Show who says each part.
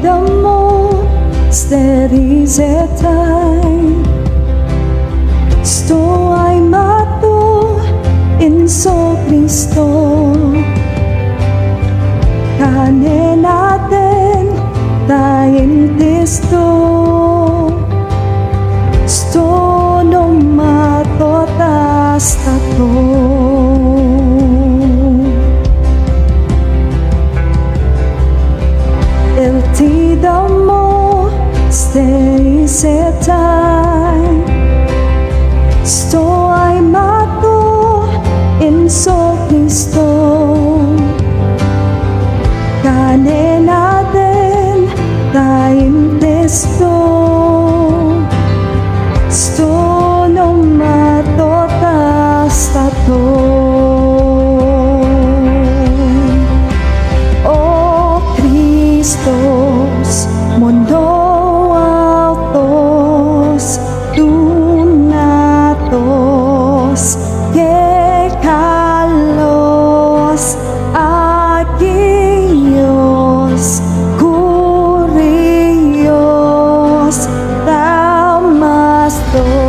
Speaker 1: damo sterizetai Sto ai mato in so Cristo. Kane natin tayin tisto Sto no mato tas tato days at time. Sto ay mato in so Cristo Kane natin time testo. Sto no mato tastato Cristo, mundo todo.